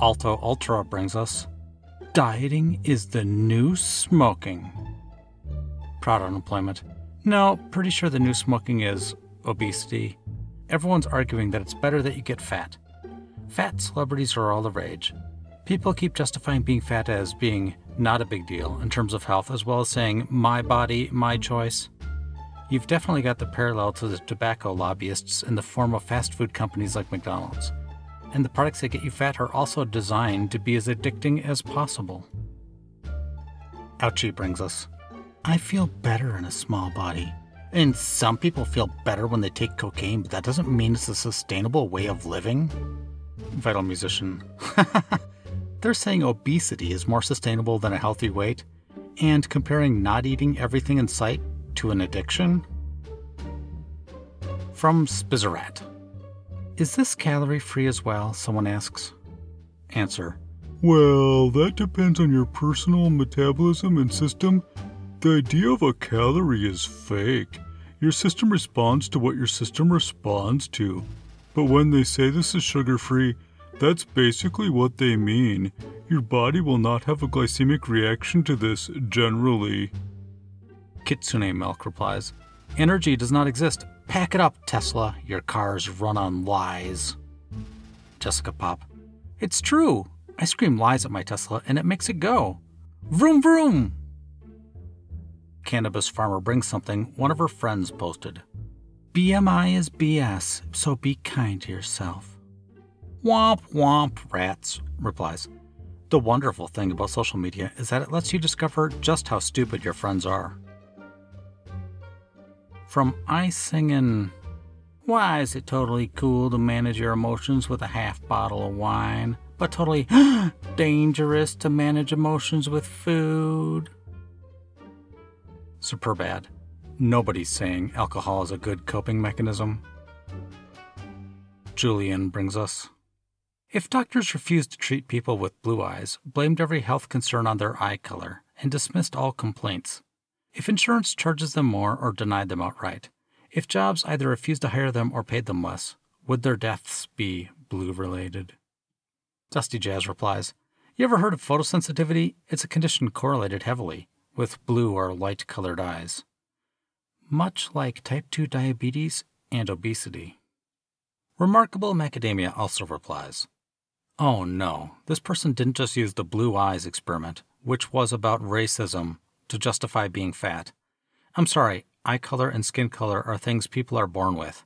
Alto Ultra brings us Dieting is the new smoking. Proud unemployment. No, pretty sure the new smoking is obesity. Everyone's arguing that it's better that you get fat. Fat celebrities are all the rage. People keep justifying being fat as being not a big deal in terms of health, as well as saying, my body, my choice. You've definitely got the parallel to the tobacco lobbyists in the form of fast food companies like McDonald's. And the products that get you fat are also designed to be as addicting as possible. Ouchie brings us. I feel better in a small body. And some people feel better when they take cocaine, but that doesn't mean it's a sustainable way of living. Vital musician. They're saying obesity is more sustainable than a healthy weight, and comparing not eating everything in sight to an addiction? From Spizzerat. Is this calorie free as well? Someone asks. Answer. Well, that depends on your personal metabolism and system. The idea of a calorie is fake. Your system responds to what your system responds to. But when they say this is sugar free, that's basically what they mean. Your body will not have a glycemic reaction to this generally. Kitsune Milk replies, Energy does not exist. Pack it up, Tesla. Your cars run on lies. Jessica Pop, It's true. I scream lies at my Tesla and it makes it go. Vroom vroom! Cannabis Farmer brings something one of her friends posted. BMI is BS, so be kind to yourself. Womp womp rats, replies. The wonderful thing about social media is that it lets you discover just how stupid your friends are. From I singing, Why is it totally cool to manage your emotions with a half bottle of wine, but totally dangerous to manage emotions with food? Superbad. Nobody's saying alcohol is a good coping mechanism. Julian brings us. If doctors refused to treat people with blue eyes, blamed every health concern on their eye color, and dismissed all complaints, if insurance charges them more or denied them outright, if jobs either refused to hire them or paid them less, would their deaths be blue related? Dusty Jazz replies, You ever heard of photosensitivity? It's a condition correlated heavily with blue or light colored eyes. Much like type 2 diabetes and obesity. Remarkable Macadamia also replies, Oh no, this person didn't just use the blue eyes experiment, which was about racism, to justify being fat. I'm sorry, eye color and skin color are things people are born with.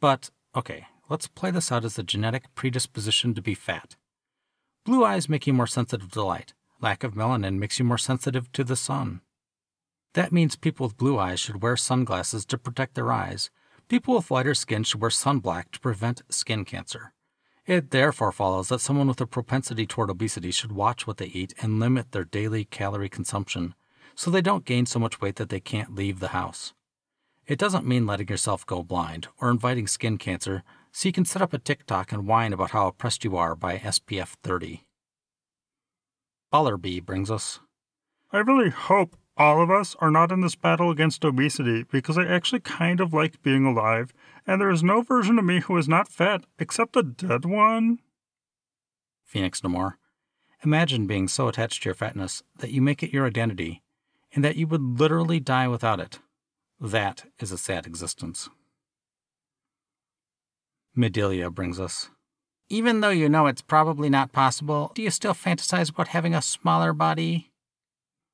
But, okay, let's play this out as a genetic predisposition to be fat. Blue eyes make you more sensitive to light. Lack of melanin makes you more sensitive to the sun. That means people with blue eyes should wear sunglasses to protect their eyes. People with lighter skin should wear sunblock to prevent skin cancer. It therefore follows that someone with a propensity toward obesity should watch what they eat and limit their daily calorie consumption so they don't gain so much weight that they can't leave the house. It doesn't mean letting yourself go blind or inviting skin cancer so you can set up a TikTok and whine about how oppressed you are by SPF 30. Ballerby brings us. I really hope all of us are not in this battle against obesity because I actually kind of like being alive, and there is no version of me who is not fat except the dead one. Phoenix Namor. Imagine being so attached to your fatness that you make it your identity, and that you would literally die without it. That is a sad existence. Medelia brings us. Even though you know it's probably not possible, do you still fantasize about having a smaller body?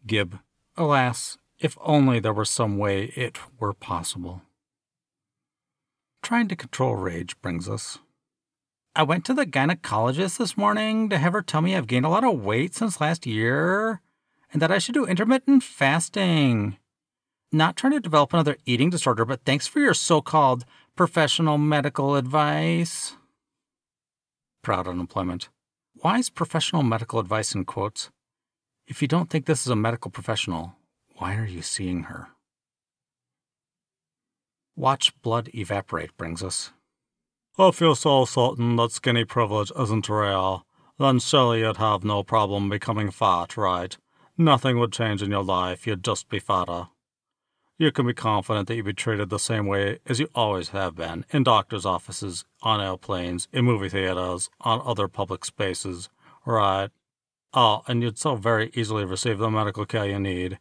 Gib. Alas, if only there were some way it were possible. Trying to control rage brings us. I went to the gynecologist this morning to have her tell me I've gained a lot of weight since last year and that I should do intermittent fasting. Not trying to develop another eating disorder, but thanks for your so called professional medical advice. Proud unemployment. Why is professional medical advice in quotes? If you don't think this is a medical professional, why are you seeing her? Watch blood evaporate brings us. I feel so certain that skinny privilege isn't real. Then surely you'd have no problem becoming fat, right? Nothing would change in your life, you'd just be fatter. You can be confident that you'd be treated the same way as you always have been in doctors' offices, on airplanes, in movie theaters, on other public spaces, Right. Oh, and you'd so very easily receive the medical care you need.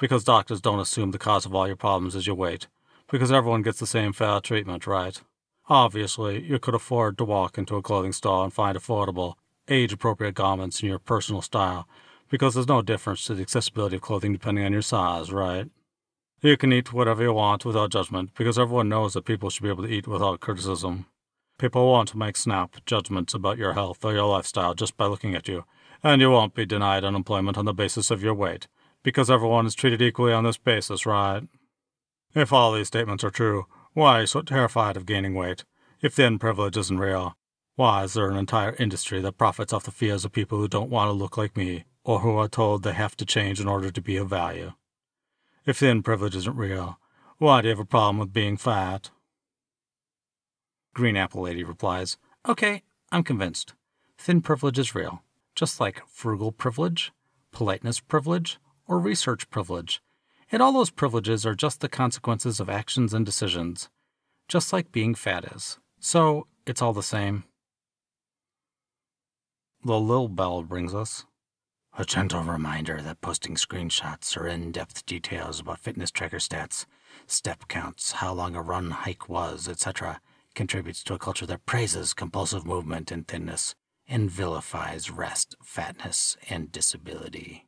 Because doctors don't assume the cause of all your problems is your weight. Because everyone gets the same fair treatment, right? Obviously, you could afford to walk into a clothing store and find affordable, age appropriate garments in your personal style, because there's no difference to the accessibility of clothing depending on your size, right? You can eat whatever you want without judgment, because everyone knows that people should be able to eat without criticism. People won't make snap judgments about your health or your lifestyle just by looking at you, and you won't be denied unemployment on the basis of your weight, because everyone is treated equally on this basis, right? If all these statements are true, why are you so terrified of gaining weight? If thin privilege isn't real, why is there an entire industry that profits off the fears of people who don't want to look like me, or who are told they have to change in order to be of value? If thin privilege isn't real, why do you have a problem with being fat? Green Apple Lady replies, Okay, I'm convinced. Thin privilege is real, just like frugal privilege, politeness privilege, or research privilege and all those privileges are just the consequences of actions and decisions, just like being fat is. So it's all the same. The Lil Bell brings us a gentle reminder that posting screenshots or in depth details about fitness tracker stats, step counts, how long a run hike was, etc., contributes to a culture that praises compulsive movement and thinness and vilifies rest, fatness, and disability.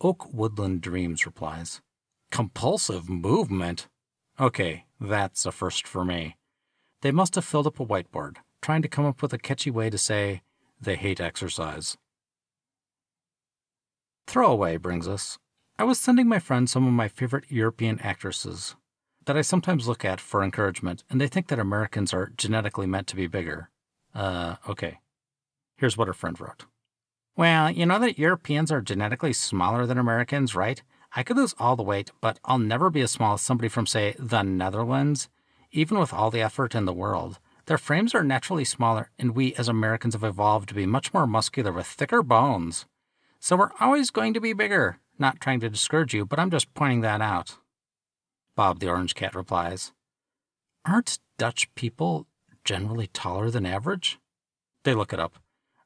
Oak Woodland Dreams replies, Compulsive movement? Okay, that's a first for me. They must have filled up a whiteboard, trying to come up with a catchy way to say they hate exercise. Throwaway brings us. I was sending my friends some of my favorite European actresses that I sometimes look at for encouragement, and they think that Americans are genetically meant to be bigger. Uh, okay. Here's what her friend wrote. Well, you know that Europeans are genetically smaller than Americans, right? I could lose all the weight, but I'll never be as small as somebody from, say, the Netherlands, even with all the effort in the world. Their frames are naturally smaller, and we as Americans have evolved to be much more muscular with thicker bones. So we're always going to be bigger. Not trying to discourage you, but I'm just pointing that out. Bob the Orange Cat replies, Aren't Dutch people generally taller than average? They look it up.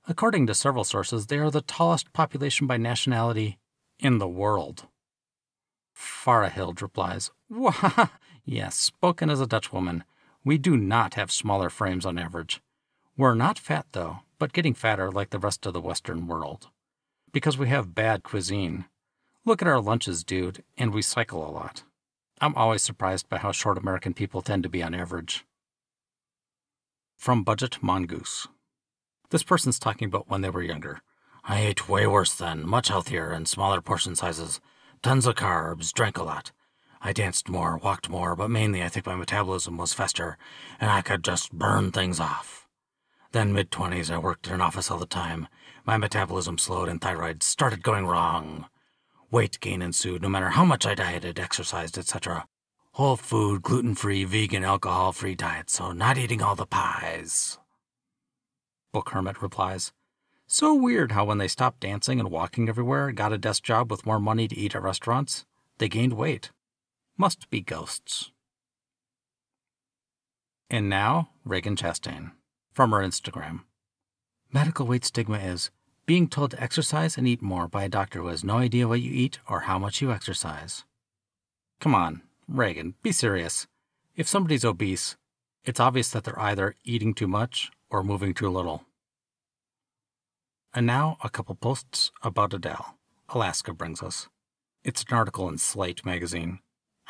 According to several sources, they are the tallest population by nationality in the world. Farahild replies, Wah! Yes, spoken as a Dutchwoman. We do not have smaller frames on average. We're not fat, though, but getting fatter like the rest of the Western world. Because we have bad cuisine. Look at our lunches, dude, and we cycle a lot. I'm always surprised by how short American people tend to be on average. From Budget Mongoose. This person's talking about when they were younger. I ate way worse then, much healthier and smaller portion sizes, tons of carbs, drank a lot. I danced more, walked more, but mainly I think my metabolism was faster and I could just burn things off. Then mid 20s I worked in an office all the time. My metabolism slowed and thyroid started going wrong. Weight gain ensued no matter how much I dieted, exercised, etc. Whole food, gluten free, vegan, alcohol free diet, so not eating all the pies. Book Hermit replies, So weird how when they stopped dancing and walking everywhere, got a desk job with more money to eat at restaurants, they gained weight. Must be ghosts. And now, Ragen Chastain, from her Instagram. Medical weight stigma is being told to exercise and eat more by a doctor who has no idea what you eat or how much you exercise. Come on, Ragen, be serious. If somebody's obese, it's obvious that they're either eating too much or moving too little. And now a couple posts about Adele. Alaska brings us. It's an article in Slate magazine.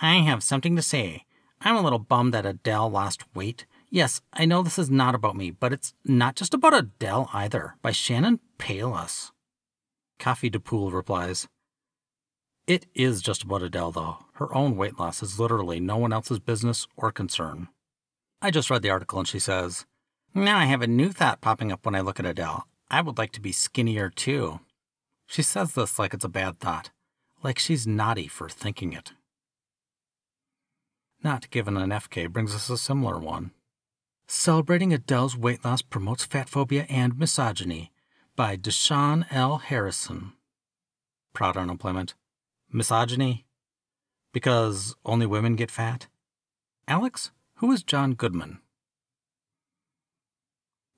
I have something to say. I'm a little bummed that Adele lost weight. Yes, I know this is not about me, but it's not just about Adele either, by Shannon Palus. Coffee DePool replies, It is just about Adele, though. Her own weight loss is literally no one else's business or concern. I just read the article and she says, now I have a new thought popping up when I look at Adele. I would like to be skinnier too. She says this like it's a bad thought, like she's naughty for thinking it. Not given an FK brings us a similar one. Celebrating Adele's weight loss promotes fat phobia and misogyny by Da'Shaun L. Harrison. Proud unemployment. Misogyny? Because only women get fat? Alex, who is John Goodman?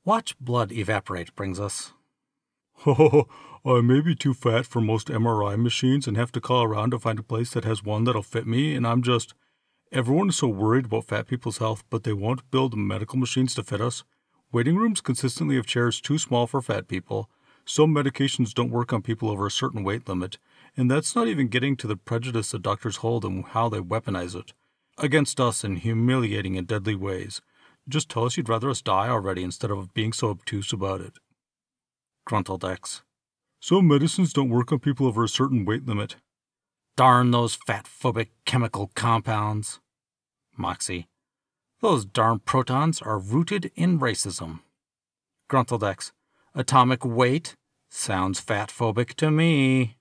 Watch blood evaporate brings us. Oh, I may be too fat for most MRI machines and have to call around to find a place that has one that'll fit me, and I'm just. Everyone is so worried about fat people's health, but they won't build medical machines to fit us. Waiting rooms consistently have chairs too small for fat people. Some medications don't work on people over a certain weight limit, and that's not even getting to the prejudice that doctors hold and how they weaponize it against us in humiliating and deadly ways. Just tell us you'd rather us die already instead of being so obtuse about it. Gruntled X. Some medicines don't work on people over a certain weight limit. Darn those fat phobic chemical compounds. Moxie. Those darn protons are rooted in racism. Gruntled. Atomic weight? Sounds fat phobic to me.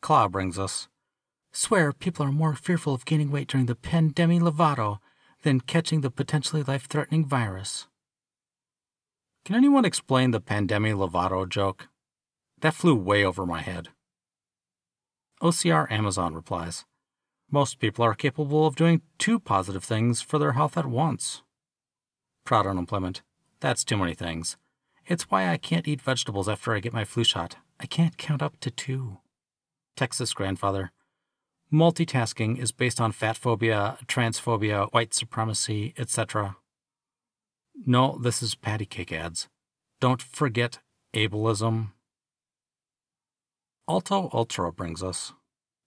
Claw brings us. Swear people are more fearful of gaining weight during the pandemic Lovato than catching the potentially life threatening virus. Can anyone explain the pandemic Lovato joke? That flew way over my head. OCR Amazon replies Most people are capable of doing two positive things for their health at once. Proud unemployment. That's too many things. It's why I can't eat vegetables after I get my flu shot. I can't count up to two. Texas grandfather. Multitasking is based on fat phobia, transphobia, white supremacy, etc. No, this is patty cake ads. Don't forget ableism. Alto Ultra brings us.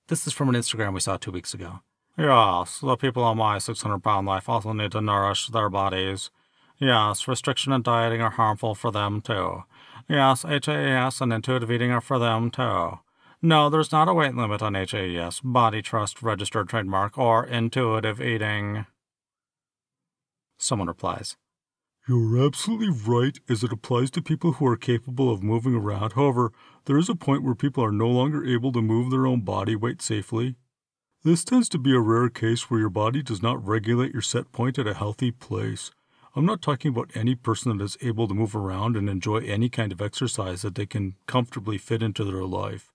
This is from an Instagram we saw two weeks ago. Yes, the people on my 600 pound life also need to nourish their bodies. Yes, restriction and dieting are harmful for them too. Yes, HAES and intuitive eating are for them too. No, there's not a weight limit on HAES, body trust, registered trademark, or intuitive eating. Someone replies, You're absolutely right as it applies to people who are capable of moving around. However, there is a point where people are no longer able to move their own body weight safely. This tends to be a rare case where your body does not regulate your set point at a healthy place. I'm not talking about any person that is able to move around and enjoy any kind of exercise that they can comfortably fit into their life.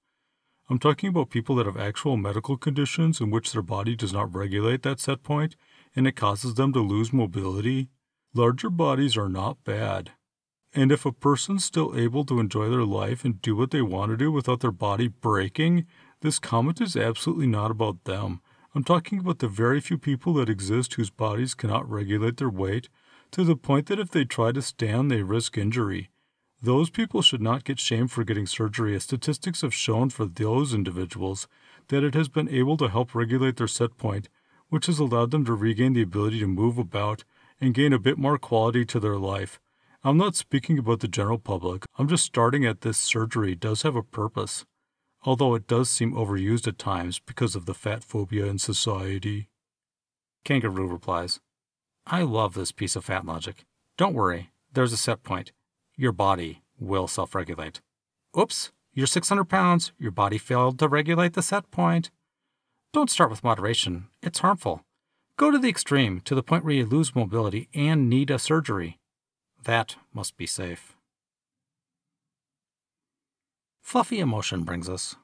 I'm talking about people that have actual medical conditions in which their body does not regulate that set point and it causes them to lose mobility. Larger bodies are not bad. And if a person's still able to enjoy their life and do what they want to do without their body breaking, this comment is absolutely not about them. I'm talking about the very few people that exist whose bodies cannot regulate their weight to the point that if they try to stand, they risk injury. Those people should not get shamed for getting surgery, as statistics have shown for those individuals that it has been able to help regulate their set point, which has allowed them to regain the ability to move about and gain a bit more quality to their life. I'm not speaking about the general public. I'm just starting at this surgery does have a purpose, although it does seem overused at times because of the fat phobia in society. Kangaroo replies, I love this piece of fat logic. Don't worry, there's a set point. Your body will self regulate. Oops, you're 600 pounds, your body failed to regulate the set point. Don't start with moderation, it's harmful. Go to the extreme, to the point where you lose mobility and need a surgery. That must be safe. Fluffy emotion brings us.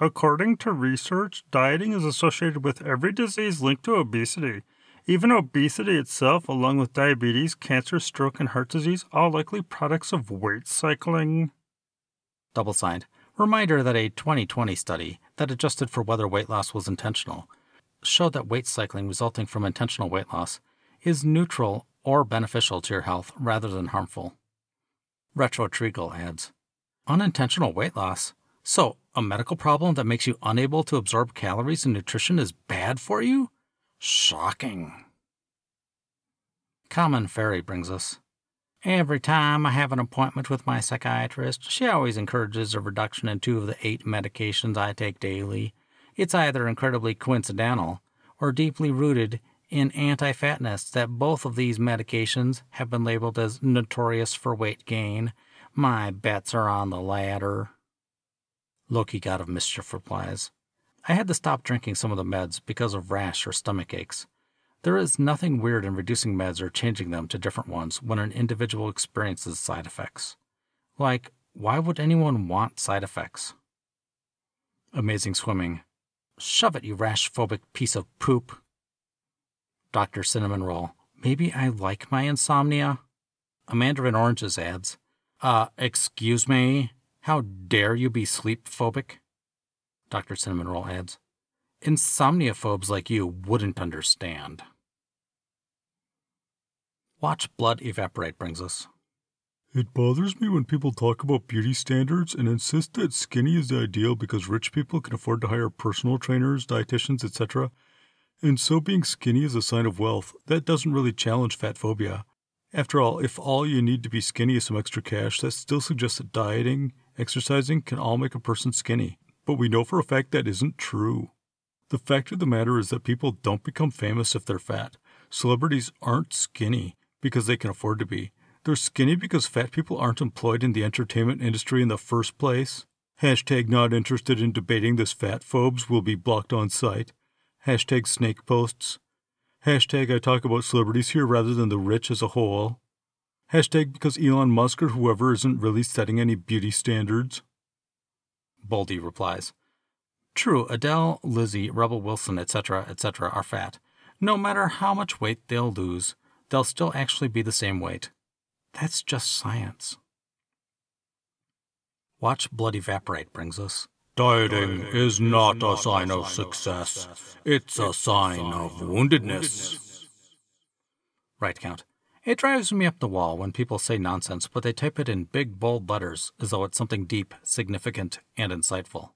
According to research, dieting is associated with every disease linked to obesity. Even obesity itself, along with diabetes, cancer, stroke, and heart disease, all likely products of weight cycling. Double signed. Reminder that a 2020 study that adjusted for whether weight loss was intentional showed that weight cycling resulting from intentional weight loss is neutral or beneficial to your health rather than harmful. Retro Treagle adds Unintentional weight loss. So, a medical problem that makes you unable to absorb calories and nutrition is bad for you? Shocking. Common Fairy brings us. Every time I have an appointment with my psychiatrist, she always encourages a reduction in two of the eight medications I take daily. It's either incredibly coincidental or deeply rooted in anti fatness that both of these medications have been labeled as notorious for weight gain. My bets are on the latter. Loki God of Mischief replies I had to stop drinking some of the meds because of rash or stomach aches. There is nothing weird in reducing meds or changing them to different ones when an individual experiences side effects. Like, why would anyone want side effects? Amazing swimming. Shove it, you rash phobic piece of poop. Dr. Cinnamon Roll. Maybe I like my insomnia. A Mandarin Oranges adds. Uh, excuse me? How dare you be sleep phobic? Dr. Cinnamon Roll adds. Insomniophobes like you wouldn't understand. Watch blood evaporate brings us. It bothers me when people talk about beauty standards and insist that skinny is the ideal because rich people can afford to hire personal trainers, dietitians, etc. And so being skinny is a sign of wealth. That doesn't really challenge fat phobia. After all, if all you need to be skinny is some extra cash, that still suggests that dieting, exercising can all make a person skinny. But we know for a fact that isn't true. The fact of the matter is that people don't become famous if they're fat. Celebrities aren't skinny because they can afford to be. They're skinny because fat people aren't employed in the entertainment industry in the first place. Hashtag not interested in debating this fat phobes will be blocked on site. Hashtag snake posts. Hashtag I talk about celebrities here rather than the rich as a whole. Hashtag because Elon Musk or whoever isn't really setting any beauty standards. Boldy replies. True, Adele, Lizzo, Rebel Wilson, etc., etc., are fat. No matter how much weight they'll lose, they'll still actually be the same weight. That's just science. Watch blood evaporate brings us. Dieting is not a sign of success. It's a sign of woundedness. Right count. It drives me up the wall when people say nonsense, but they type it in big, bold letters as though it's something deep, significant, and insightful.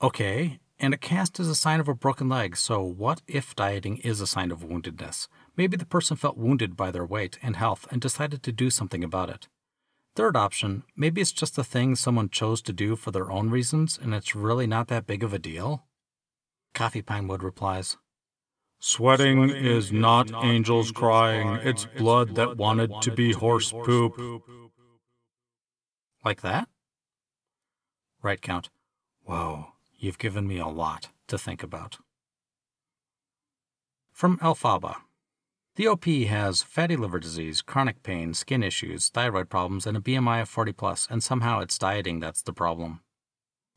Okay, and a cast is a sign of a broken leg, so what if dieting is a sign of woundedness? Maybe the person felt wounded by their weight and health and decided to do something about it. Third option, maybe it's just a thing someone chose to do for their own reasons and it's really not that big of a deal? Coffee Pinewood replies, Sweating is not angels crying, it's blood that wanted to be horse poop. Like that? Right count. Whoa, you've given me a lot to think about. From Alphaba. The OP has fatty liver disease, chronic pain, skin issues, thyroid problems, and a BMI of 40 plus, and somehow it's dieting that's the problem.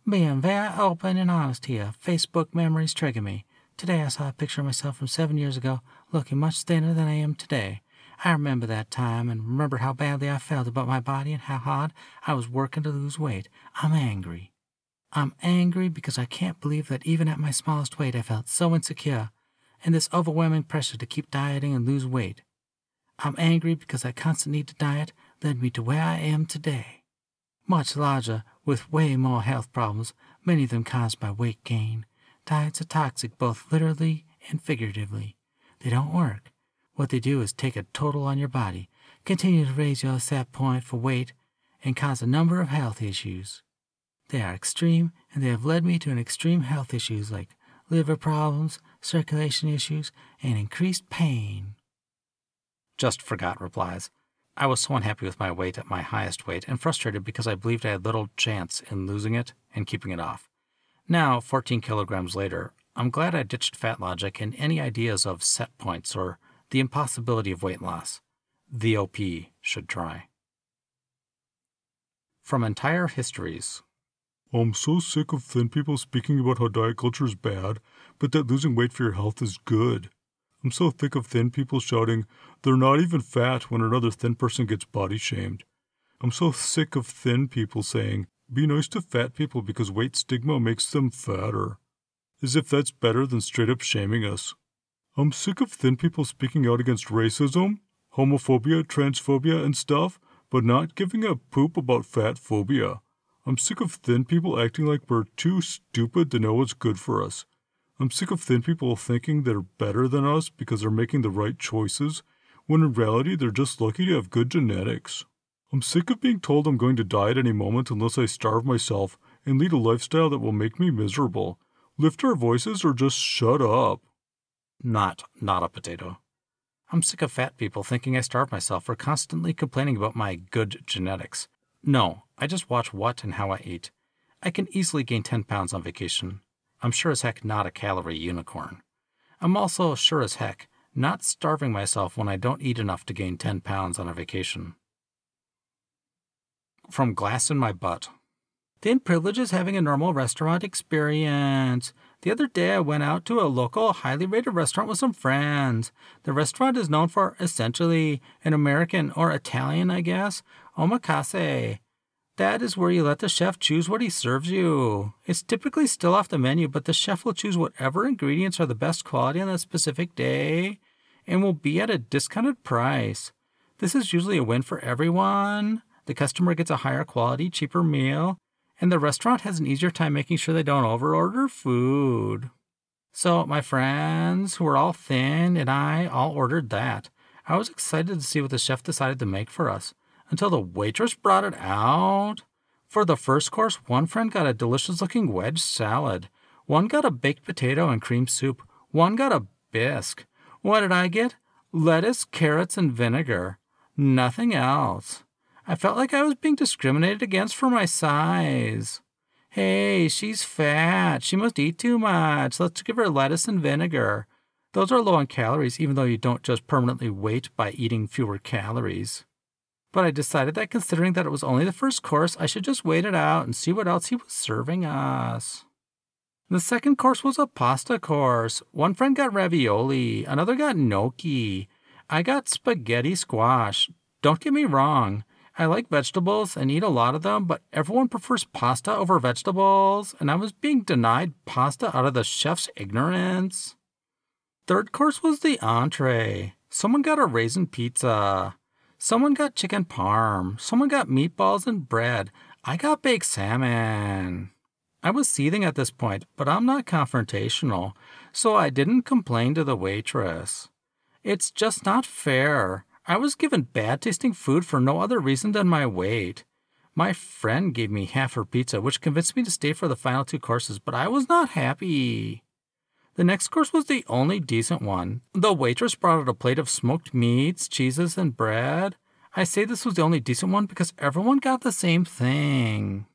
Being very open and honest here, Facebook memories trigger me. Today I saw a picture of myself from seven years ago, looking much thinner than I am today. I remember that time and remember how badly I felt about my body and how hard I was working to lose weight. I'm angry. I'm angry because I can't believe that even at my smallest weight I felt so insecure and this overwhelming pressure to keep dieting and lose weight. I'm angry because that constant need to diet led me to where I am today. Much larger, with way more health problems, many of them caused by weight gain. Diets are toxic both literally and figuratively. They don't work. What they do is take a total on your body, continue to raise your set point for weight, and cause a number of health issues. They are extreme, and they have led me to an extreme health issues like liver problems, circulation issues, and increased pain. Just forgot replies. I was so unhappy with my weight at my highest weight and frustrated because I believed I had little chance in losing it and keeping it off. Now, 14 kilograms later, I'm glad I ditched fat logic and any ideas of set points or the impossibility of weight loss. The OP should try. From Entire Histories I'm so sick of thin people speaking about how diet culture is bad, but that losing weight for your health is good. I'm so thick of thin people shouting, they're not even fat when another thin person gets body shamed. I'm so sick of thin people saying, be nice to fat people because weight stigma makes them fatter. As if that's better than straight up shaming us. I'm sick of thin people speaking out against racism, homophobia, transphobia, and stuff, but not giving a poop about fat phobia. I'm sick of thin people acting like we're too stupid to know what's good for us. I'm sick of thin people thinking they're better than us because they're making the right choices, when in reality they're just lucky to have good genetics. I'm sick of being told I'm going to die at any moment unless I starve myself and lead a lifestyle that will make me miserable. Lift our voices or just shut up. Not, not a potato. I'm sick of fat people thinking I starve myself or constantly complaining about my good genetics. No, I just watch what and how I eat. I can easily gain 10 pounds on vacation. I'm sure as heck not a calorie unicorn. I'm also sure as heck not starving myself when I don't eat enough to gain 10 pounds on a vacation. From Glass in My Butt. Thin privilege is having a normal restaurant experience. The other day, I went out to a local, highly rated restaurant with some friends. The restaurant is known for essentially an American or Italian, I guess, omakase. That is where you let the chef choose what he serves you. It's typically still off the menu, but the chef will choose whatever ingredients are the best quality on that specific day and will be at a discounted price. This is usually a win for everyone. The customer gets a higher quality, cheaper meal, and the restaurant has an easier time making sure they don't overorder food. So, my friends, who are all thin, and I all ordered that. I was excited to see what the chef decided to make for us until the waitress brought it out. For the first course, one friend got a delicious looking wedge salad, one got a baked potato and cream soup, one got a bisque. What did I get? Lettuce, carrots, and vinegar. Nothing else. I felt like I was being discriminated against for my size. Hey, she's fat. She must eat too much. Let's give her lettuce and vinegar. Those are low on calories, even though you don't just permanently weight by eating fewer calories. But I decided that considering that it was only the first course, I should just wait it out and see what else he was serving us. The second course was a pasta course. One friend got ravioli, another got gnocchi. I got spaghetti squash. Don't get me wrong, I like vegetables and eat a lot of them, but everyone prefers pasta over vegetables, and I was being denied pasta out of the chef's ignorance. Third course was the entree. Someone got a raisin pizza. Someone got chicken parm. Someone got meatballs and bread. I got baked salmon. I was seething at this point, but I'm not confrontational, so I didn't complain to the waitress. It's just not fair. I was given bad tasting food for no other reason than my weight. My friend gave me half her pizza, which convinced me to stay for the final two courses, but I was not happy. The next course was the only decent one. The waitress brought out a plate of smoked meats, cheeses, and bread. I say this was the only decent one because everyone got the same thing.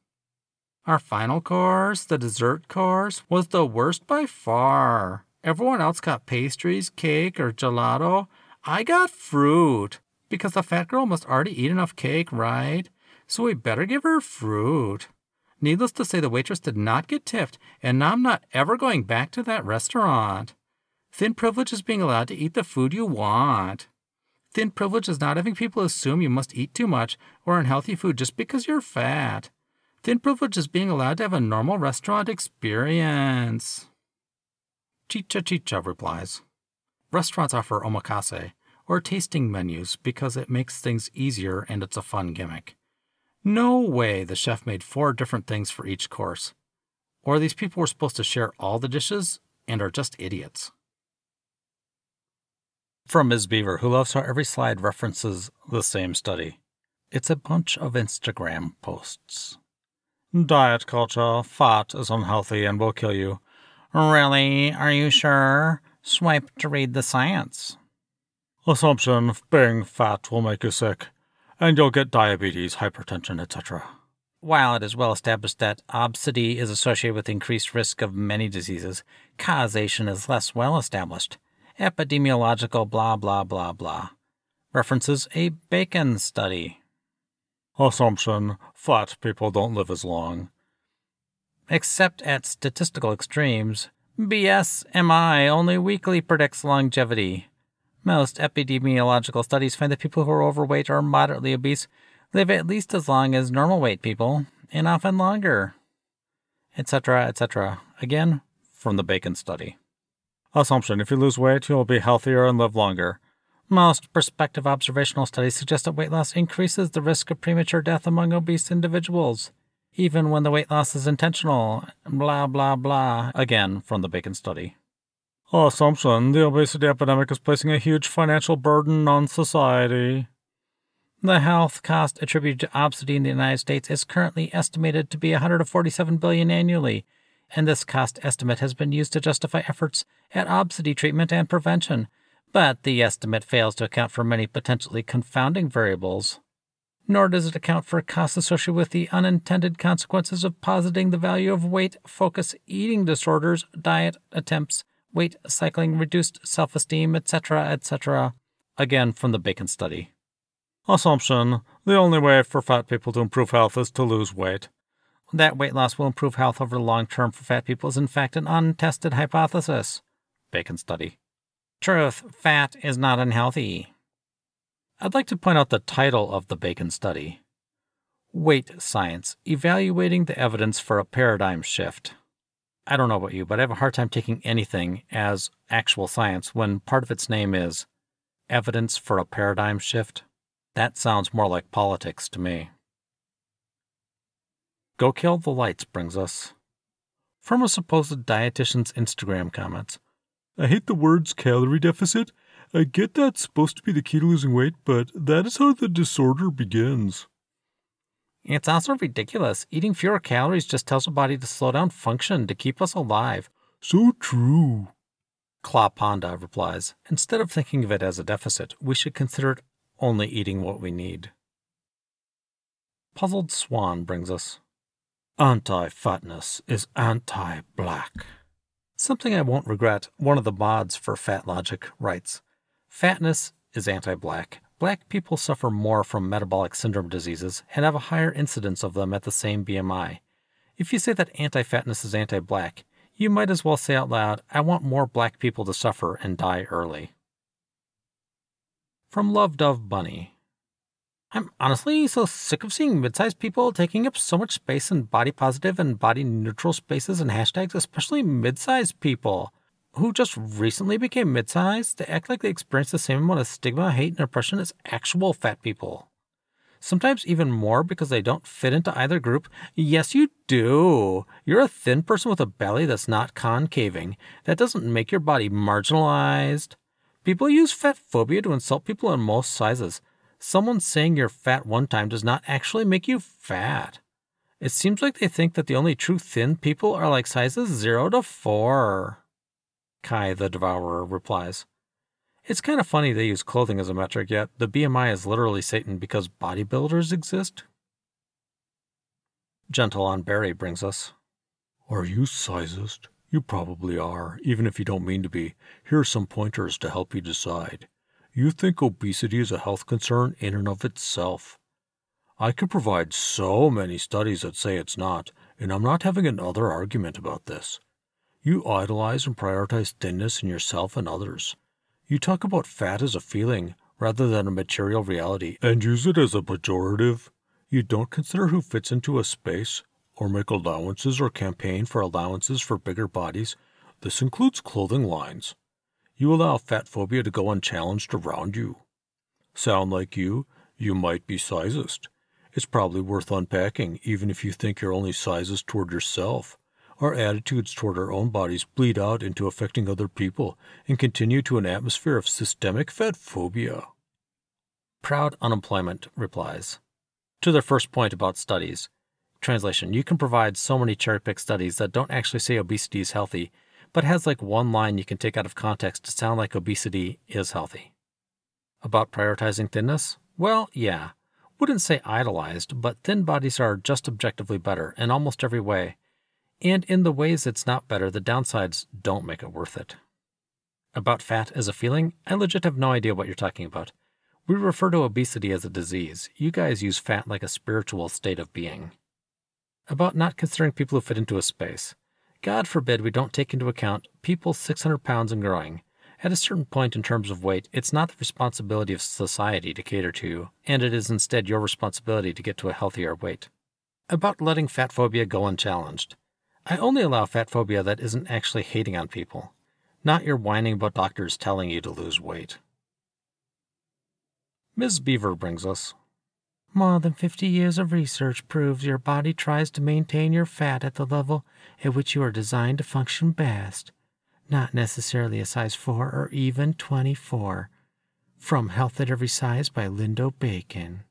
Our final course, the dessert course, was the worst by far. Everyone else got pastries, cake, or gelato, I got fruit because the fat girl must already eat enough cake, right? So we better give her fruit. Needless to say, the waitress did not get tipped, and I'm not ever going back to that restaurant. Thin privilege is being allowed to eat the food you want. Thin privilege is not having people assume you must eat too much or unhealthy food just because you're fat. Thin privilege is being allowed to have a normal restaurant experience. Chicha Chicha replies. Restaurants offer omakase, or tasting menus, because it makes things easier and it's a fun gimmick. No way the chef made four different things for each course. Or these people were supposed to share all the dishes and are just idiots. From Ms. Beaver, who loves how every slide references the same study. It's a bunch of Instagram posts. Diet culture, fat is unhealthy and will kill you. Really? Are you sure? Swipe to read the science. Assumption being fat will make you sick, and you'll get diabetes, hypertension, etc. While it is well established that obesity is associated with increased risk of many diseases, causation is less well established. Epidemiological blah blah blah blah. References a Bacon study. Assumption fat people don't live as long. Except at statistical extremes, BSMI only weakly predicts longevity. Most epidemiological studies find that people who are overweight or moderately obese live at least as long as normal weight people, and often longer. Etc., etc. Again, from the Bacon study. Assumption if you lose weight, you'll be healthier and live longer. Most prospective observational studies suggest that weight loss increases the risk of premature death among obese individuals even when the weight loss is intentional. Blah, blah, blah. Again, from the Bacon study. Assumption the obesity epidemic is placing a huge financial burden on society. The health cost attributed to obesity in the United States is currently estimated to be 147 billion annually, and this cost estimate has been used to justify efforts at obesity treatment and prevention, but the estimate fails to account for many potentially confounding variables nor does it account for costs associated with the unintended consequences of positing the value of weight focus eating disorders, diet attempts, weight cycling, reduced self esteem, etc., etc. Again, from the Bacon study. Assumption the only way for fat people to improve health is to lose weight. that weight loss will improve health over the long term for fat people is in fact an untested hypothesis. Bacon study. Truth, fat is not unhealthy. I'd like to point out the title of the Bacon study Weight Science Evaluating the Evidence for a Paradigm Shift. I don't know about you, but I have a hard time taking anything as actual science when part of its name is evidence for a paradigm shift. That sounds more like politics to me. Go Kill the Lights brings us from a supposed dietitian's Instagram comments. I hate the words calorie deficit. I get that's supposed to be the key to losing weight, but that is how the disorder begins. It's also ridiculous. Eating fewer calories just tells the body to slow down function to keep us alive. So true. Kla Panda replies Instead of thinking of it as a deficit, we should consider it only eating what we need. Puzzled Swan brings us Anti fatness is anti black. Something I won't regret, one of the mods for Fat Logic writes Fatness is anti black, Black people suffer more from metabolic syndrome diseases and have a higher incidence of them at the same BMI. If you say that anti fatness is anti black, you might as well say out loud, I want more black people to suffer and die early. From Love Dove Bunny I'm honestly so sick of seeing mid sized people taking up so much space in body positive and body neutral spaces and hashtags, especially mid sized people who just recently became mid-sized, they act like they experience the same amount of stigma, hate, and oppression as actual fat people. Sometimes even more because they don't fit into either group. Yes, you do. You're a thin person with a belly that's not concaving. That doesn't make your body marginalized. People use fat phobia to insult people in most sizes. Someone saying you're fat one time does not actually make you fat. It seems like they think that the only true thin people are like sizes 0 to 4. Kai the Devourer replies. It's kind of funny they use clothing as a metric, yet the BMI is literally Satan because bodybuilders exist. Gentle on Barry brings us. Are you sizist? You probably are, even if you don't mean to be. Here are some pointers to help you decide. You think obesity is a health concern in and of itself. I could provide so many studies that say it's not, and I'm not having another argument about this. You idolize and prioritize thinness in yourself and others. You talk about fat as a feeling rather than a material reality and use it as a pejorative. You don't consider who fits into a space or make allowances or campaign for allowances for bigger bodies. This includes clothing lines. You allow fat phobia to go unchallenged around you. Sound like you? You might be sizist. It's probably worth unpacking, even if you think you're only sizist toward yourself. Our attitudes toward our own bodies bleed out into affecting other people and continue to an atmosphere of systemic fat phobia. Proud Unemployment replies To their first point about studies. Translation You can provide so many cherry picked studies that don't actually say obesity is healthy, but has like one line you can take out of context to sound like obesity is healthy. About prioritizing thinness? Well, yeah. Wouldn't say idolized, but thin bodies are just objectively better in almost every way and in the ways it's not better, the downsides don't make it worth it. About fat as a feeling, I legit have no idea what you're talking about. We refer to obesity as a disease. You guys use fat like a spiritual state of being. About not considering people who fit into a space. God forbid we don't take into account people 600 pounds and growing. At a certain point in terms of weight, it's not the responsibility of society to cater to you, and it is instead your responsibility to get to a healthier weight. About letting fat phobia go unchallenged. I only allow fat phobia that isn't actually hating on people, not your whining about doctors telling you to lose weight. Ms. Beaver brings us. More than 50 years of research proves your body tries to maintain your fat at the level at which you are designed to function best, not necessarily a size 4 or even 24. From Health at Every Size by Lindo Bacon.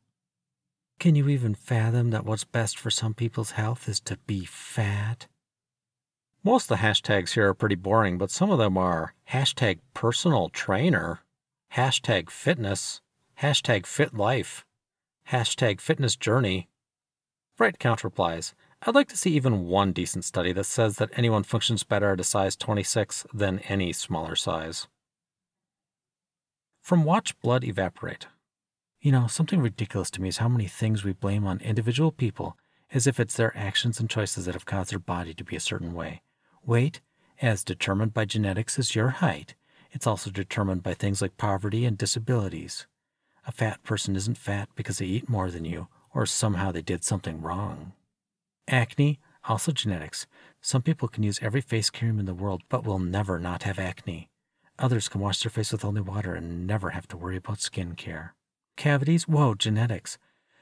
Can you even fathom that what's best for some people's health is to be fat? Most of the hashtags here are pretty boring, but some of them are hashtag personal trainer, hashtag fitness, hashtag fit life, hashtag fitness journey. Right count replies, I'd like to see even one decent study that says that anyone functions better at a size 26 than any smaller size. From Watch Blood Evaporate. You know, something ridiculous to me is how many things we blame on individual people as if it's their actions and choices that have caused their body to be a certain way. Weight, as determined by genetics, is your height. It's also determined by things like poverty and disabilities. A fat person isn't fat because they eat more than you, or somehow they did something wrong. Acne, also genetics. Some people can use every face cream in the world, but will never not have acne. Others can wash their face with only water and never have to worry about skin care. Cavities, whoa, genetics.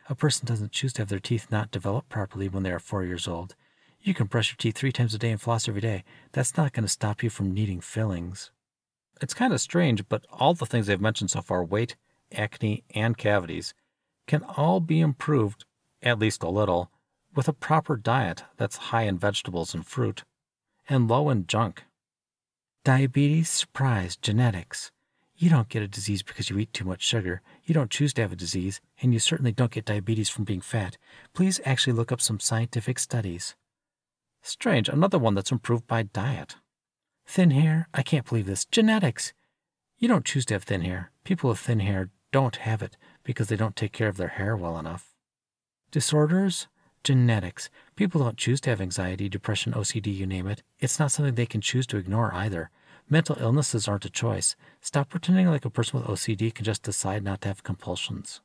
A person doesn't choose to have their teeth not develop properly when they are four years old. You can brush your teeth three times a day and floss every day. That's not going to stop you from needing fillings. It's kind of strange, but all the things I've mentioned so far weight, acne, and cavities can all be improved, at least a little, with a proper diet that's high in vegetables and fruit and low in junk. Diabetes, surprise, genetics. You don't get a disease because you eat too much sugar. You don't choose to have a disease, and you certainly don't get diabetes from being fat. Please actually look up some scientific studies. Strange, another one that's improved by diet. Thin hair? I can't believe this. Genetics. You don't choose to have thin hair. People with thin hair don't have it because they don't take care of their hair well enough. Disorders? Genetics. People don't choose to have anxiety, depression, OCD, you name it. It's not something they can choose to ignore either. Mental illnesses aren't a choice. Stop pretending like a person with OCD can just decide not to have compulsions.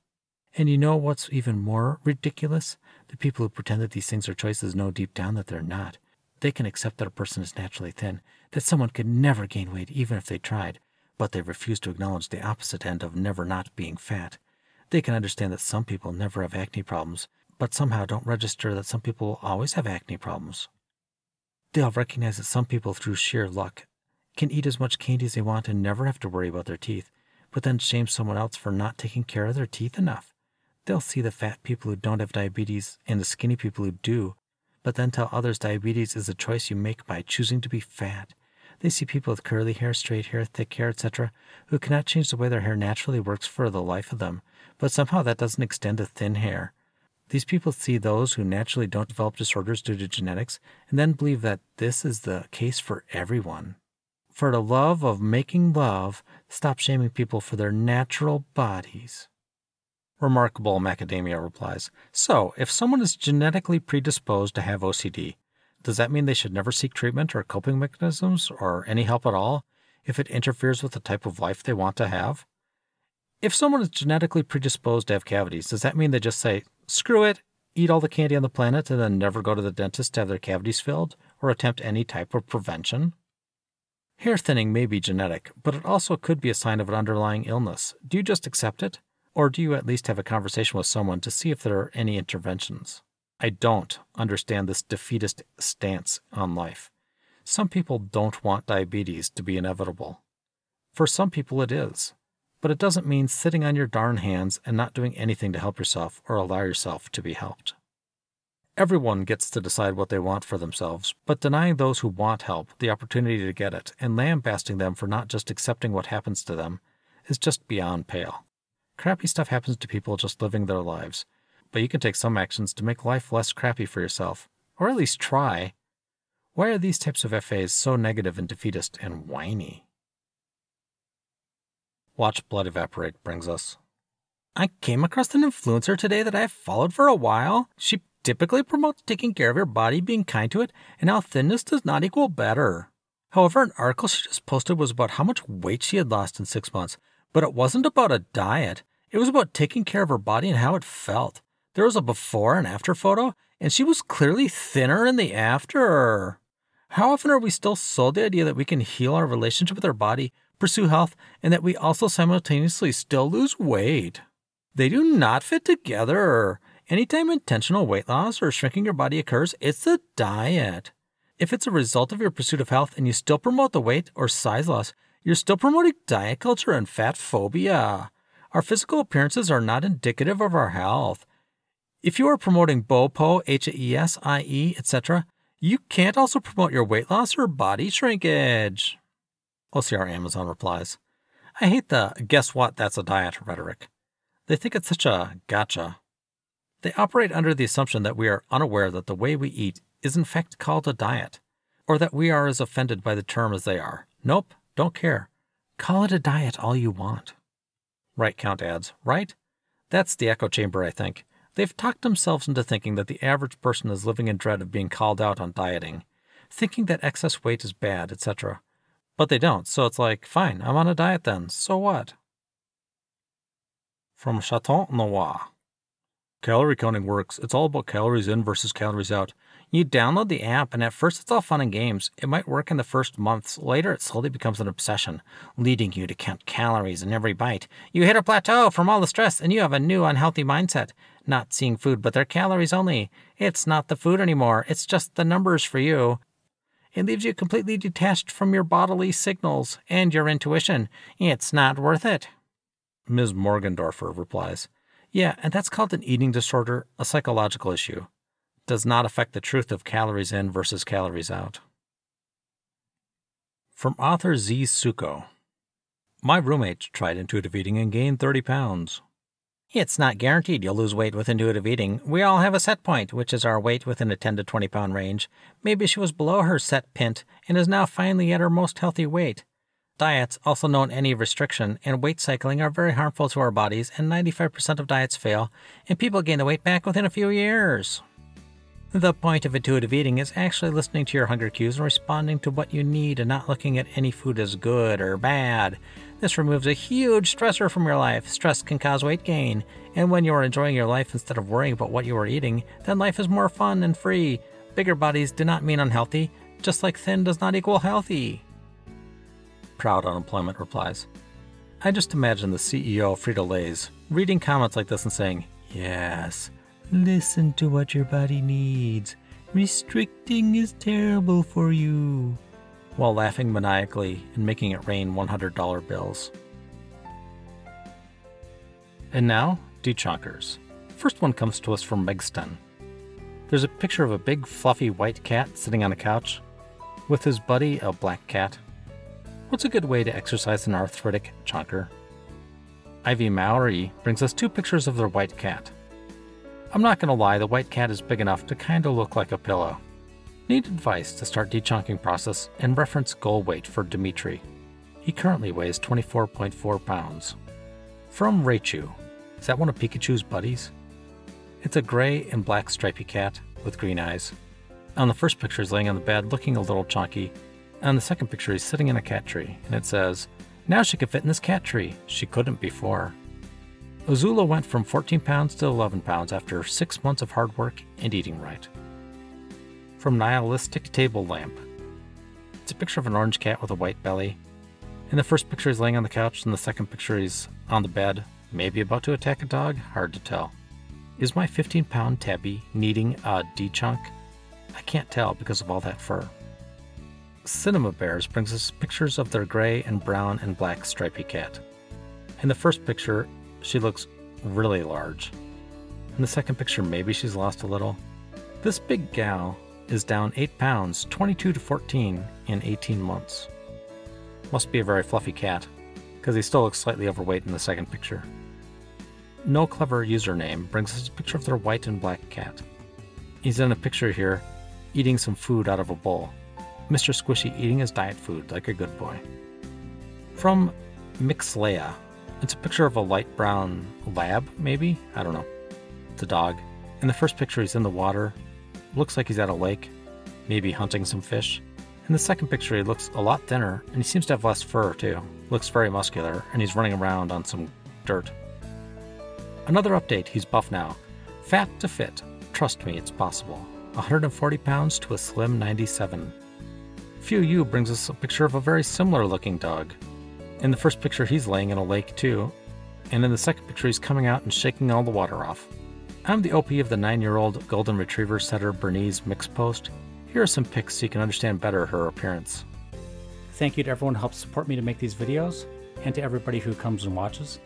And you know what's even more ridiculous? The people who pretend that these things are choices know deep down that they're not. They can accept that a person is naturally thin, that someone could never gain weight even if they tried, but they refuse to acknowledge the opposite end of never not being fat. They can understand that some people never have acne problems, but somehow don't register that some people always have acne problems. They'll recognize that some people, through sheer luck, can eat as much candy as they want and never have to worry about their teeth, but then shame someone else for not taking care of their teeth enough. They'll see the fat people who don't have diabetes and the skinny people who do, but then tell others diabetes is a choice you make by choosing to be fat. They see people with curly hair, straight hair, thick hair, etc., who cannot change the way their hair naturally works for the life of them, but somehow that doesn't extend to thin hair. These people see those who naturally don't develop disorders due to genetics and then believe that this is the case for everyone. For the love of making love, stop shaming people for their natural bodies. Remarkable Macadamia replies So, if someone is genetically predisposed to have OCD, does that mean they should never seek treatment or coping mechanisms or any help at all if it interferes with the type of life they want to have? If someone is genetically predisposed to have cavities, does that mean they just say, screw it, eat all the candy on the planet, and then never go to the dentist to have their cavities filled or attempt any type of prevention? Hair thinning may be genetic, but it also could be a sign of an underlying illness. Do you just accept it? Or do you at least have a conversation with someone to see if there are any interventions? I don't understand this defeatist stance on life. Some people don't want diabetes to be inevitable. For some people, it is but it doesn't mean sitting on your darn hands and not doing anything to help yourself or allow yourself to be helped. Everyone gets to decide what they want for themselves, but denying those who want help the opportunity to get it and lambasting them for not just accepting what happens to them is just beyond pale. Crappy stuff happens to people just living their lives, but you can take some actions to make life less crappy for yourself, or at least try. Why are these types of FAs so negative and defeatist and whiny? Watch Blood Evaporate brings us. I came across an influencer today that I've followed for a while. She typically promotes taking care of your body, being kind to it, and how thinness does not equal better. However, an article she just posted was about how much weight she had lost in six months, but it wasn't about a diet. It was about taking care of her body and how it felt. There was a before and after photo, and she was clearly thinner in the after. How often are we still sold the idea that we can heal our relationship with our body pursue health, and that we also simultaneously still lose weight. They do not fit together. Anytime intentional weight loss or shrinking your body occurs, it's a diet. If it's a result of your pursuit of health and you still promote the weight or size loss, you're still promoting diet culture and fat phobia. Our physical appearances are not indicative of our health. If you are promoting BOPO, HAES, etc., you can't also promote your weight loss or body shrinkage. OCR Amazon replies, I hate the guess what, that's a diet rhetoric. They think it's such a gotcha. They operate under the assumption that we are unaware that the way we eat is in fact called a diet, or that we are as offended by the term as they are. Nope, don't care. Call it a diet all you want. Right Count adds, right? That's the echo chamber, I think. They've talked themselves into thinking that the average person is living in dread of being called out on dieting, thinking that excess weight is bad, etc. But they don't, so it's like, fine, I'm on a diet then, so what? From Chaton Noir. Calorie counting works. It's all about calories in versus calories out. You download the app, and at first it's all fun and games. It might work in the first months. Later, it slowly becomes an obsession, leading you to count calories in every bite. You hit a plateau from all the stress, and you have a new unhealthy mindset. Not seeing food, but they're calories only. It's not the food anymore, it's just the numbers for you. It leaves you completely detached from your bodily signals and your intuition. It's not worth it. Ms. Morgendorfer replies, Yeah, and that's called an eating disorder, a psychological issue does not affect the truth of calories in versus calories out. From author Z. Suko My roommate tried intuitive eating and gained 30 pounds. It's not guaranteed you'll lose weight with intuitive eating. We all have a set point, which is our weight within a 10 to 20 pound range. Maybe she was below her set pint and is now finally at her most healthy weight. Diets, also known any restriction, and weight cycling are very harmful to our bodies, and 95% of diets fail, and people gain the weight back within a few years. The point of intuitive eating is actually listening to your hunger cues and responding to what you need and not looking at any food as good or bad. This removes a huge stressor from your life. Stress can cause weight gain, and when you are enjoying your life instead of worrying about what you are eating, then life is more fun and free. Bigger bodies do not mean unhealthy, just like thin does not equal healthy. Proud Unemployment replies I just imagine the CEO of Frito Lay's reading comments like this and saying, Yes, Listen to what your body needs. Restricting is terrible for you. While laughing maniacally and making it rain $100 bills. And now, dechonkers. First one comes to us from Megston. There's a picture of a big fluffy white cat sitting on a couch with his buddy, a black cat. What's a good way to exercise an arthritic chonker? Ivy Mowry brings us two pictures of their white cat. I'm not to lie, the white cat is big enough to kinda look like a pillow. Need advice to start dechonking process and reference goal weight for Dimitri. He currently weighs 24.4 pounds. From Raichu. Is that one of Pikachu's buddies? It's a gray and black stripy cat with green eyes. On the first picture, he's laying on the bed looking a little chunky. On the second picture, he's sitting in a cat tree, and it says, Now she can fit in this cat tree. She couldn't before. Ozula went from 14 pounds to 11 pounds after six months of hard work and eating right. From Nihilistic Table Lamp. It's a picture of an orange cat with a white belly. In the first picture, he's laying on the couch, and the second picture, he's on the bed, maybe about to attack a dog, hard to tell. Is my 15 pound tabby needing a dechonk? I can't tell because of all that fur. Cinema Bears brings us pictures of their gray and brown and black stripy cat. In the first picture, she looks really large. In the second picture, maybe she's lost a little. This big gal is down 8 pounds, 22 to 14, in 18 months. Must be a very fluffy cat, because he still looks slightly overweight in the second picture. No Clever username brings us a picture of their white and black cat. He's in a picture here, eating some food out of a bowl. Mr. Squishy eating his diet food like a good boy. From Mixlea, it's a picture of a light brown lab, maybe? I don't know. It's a dog. In the first picture, he's in the water. Looks like he's at a lake, maybe hunting some fish. In the second picture, he looks a lot thinner, and he seems to have less fur, too. Looks very muscular, and he's running around on some dirt. Another update he's buff now. Fat to fit. Trust me, it's possible. 140 pounds to a slim 97. Few You brings us a picture of a very similar looking dog. In the first picture, he's laying in a lake too, and in the second picture, he's coming out and shaking all the water off. I'm the OP of the 9 year old Golden Retriever setter Bernese Mix Post. Here are some pics so you can understand better her appearance. Thank you to everyone who helps support me to make these videos, and to everybody who comes and watches.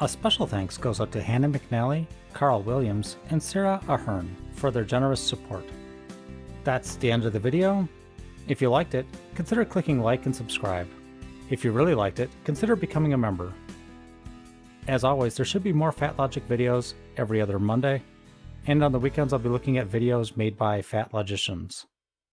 A special thanks goes out to Hannah McNally, Carl Williams, and Sarah Ahern for their generous support. That's the end of the video. If you liked it, consider clicking like and subscribe. If you really liked it, consider becoming a member. As always, there should be more Fat Logic videos every other Monday, and on the weekends I'll be looking at videos made by Fat Logicians.